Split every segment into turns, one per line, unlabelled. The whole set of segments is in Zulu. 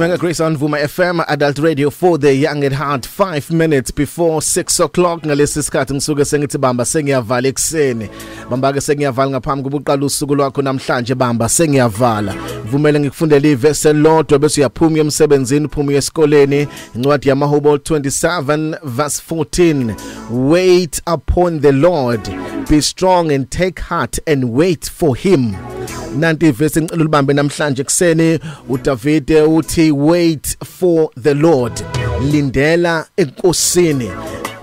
Mega Grace on Vuma FM Adult Radio for the young at heart. 5 minutes before 6 o'clock. Ngalesi sikhathi ngisuke sengithi bamba sengiyavala ekseni bamba ke sengiyavala ngaphambi kokuqala usuku lwakho namhlanje bamba sengiyavala. Vumele ngikufundele ivese lodwa bese uyaphuma emsebenzini uphuma esikoleni. Incwadi yamahubo 27 verse 14 wait upon the lord be strong and take heart and wait for him. Nanti ivesi ngicela ulibambe namhlanje kuseni uDavid uthi wait for the Lord. Lindela enkosini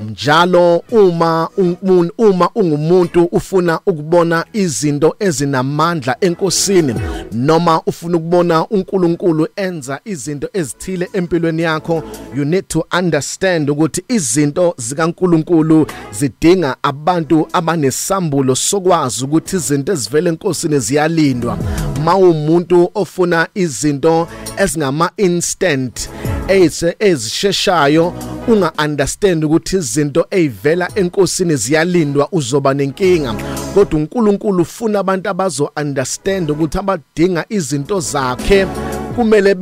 njalo uma umuntu uma ungumuntu ufuna ukubona izinto ezinamandla enkosini noma ufuna ukubona uNkulunkulu enza izinto ezithile empilweni yakho you need to understand ukuthi izinto zikaNkulunkulu zidinga abantu abanesambulo sokwazi ukuthi izinto ezivela enkosini ziyalindwa. Mawumuntu ofuna izinto ezingama instant ezisheshayo unga understand ukuthi izinto ezivela enkosini ziyalindwa uzoba nenkinga. Kodwa uNkulunkulu ufuna abantu abazo understand ukuthi abadinga izinto zakhe kumele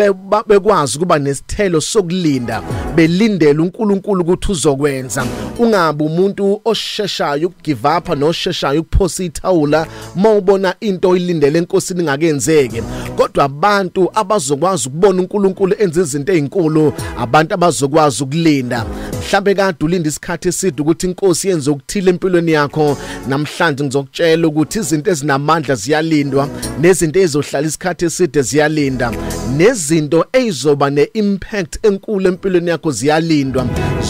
bekwazi kuba nesithelo sokulinda belindele uNkulunkulu ukuthi uzokwenza. Ungabe umuntu osheshayo ukugive up nosheshayo ukuphosa ithawula mawubona into oyilindele enkosini ingakenzeki. Kodwa abantu abazokwazi ukubona uNkulunkulu enza izinto ezinkulu abantu abazokwazi ukulinda. Mhlambe kade ulinda isikhathi eside ukuthi inkosi yenze ukuthile empilweni yakho namhlanje ngizokutshela ukuthi izinto ezinamandla ziyalindwa nezinto ezizohlala isikhathi eside ziyalinda nezinto ezizoba neimpact enkulu empilweni yakho ziyalindwa.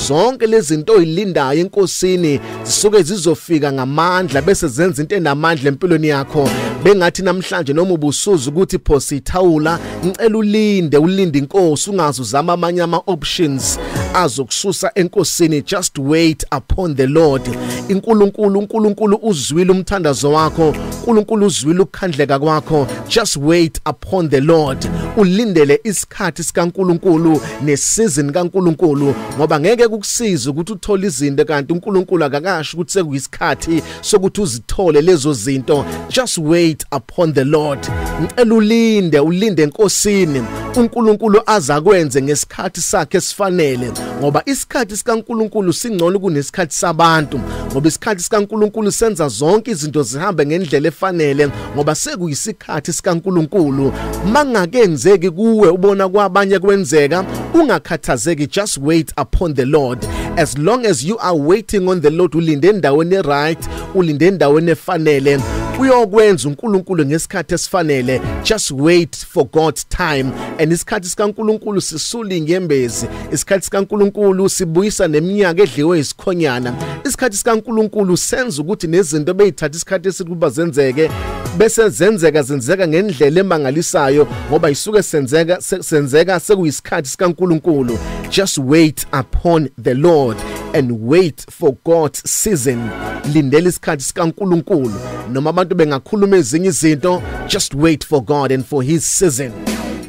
Zonke lezi zinto oyilindayo enkosini zisuke zizofika ngamandla bese zenza into enamandla empilweni yakho. Bengathi namhlanje noma ubusuza ukuthi phosa ithawula ngicela ulinde ulinde inkosi ungazi uzama amanye ama options. Azokususa enkosini just wait upon the lord. Inkulunkulu unkulunkulu uzwile umthandazo wakho. Unkulunkulu uzwile ukukhandleka kwakho. Just wait upon the lord. Ulindele isikhathi sikaNkulunkulu nesizini kaNkulunkulu ngoba ngeke kukusiza ukuthi uthole izinto kanti uNkulunkulu akakasho ukuthi sekuyisikhathi sokuthi uzithole lezo zinto. Just wait upon the lord. Ngicela ulinde ulinde enkosini. uNkulunkulu azakwenze ngesikhathi sakhe esifanele ngoba isikhathi sikaNkulunkulu singcono kunesikhathi sabantu ngoba isikhathi sikaNkulunkulu senza zonke izinto zihambe ngendlela efanele ngoba sekuyisikhathi sikaNkulunkulu. Mangakenzeki kuwe ubona kwabanye kwenzeka ungakhathazeki just wait upon the Lord. As long as you are waiting on the Lord ulinde endaweni right ulinde endaweni efanele. Uyokwenza uNkulunkulu ngesikhathi esifanele. Just wait for God's time. And isikhathi sikaNkulunkulu sisula ingembezi isikhathi sikaNkulunkulu sibuyisa neminyaka edliwe isikhonyana isikhathi sikaNkulunkulu senza ukuthi nezinto beyithatha isikhathi esikuba zenzeke bese zenzeka zenzeka ngendlela emangalisayo ngoba isuke senzeka senzeka sekuyisikhathi sikaNkulunkulu. Just wait upon the Lord and wait for God's season. Lindela isikhathi sikaNkulunkulu. Noma abantu bengakhuluma ezinye izinto just wait for God and for his season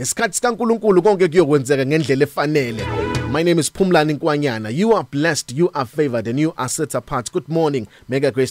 isikhathi sikaNkulunkulu konke kuyokwenzeka ngendlela efanele My name is Pumlani Nkwanyana. You are blessed, you are favored and you are set apart. Good morning. Mega Grace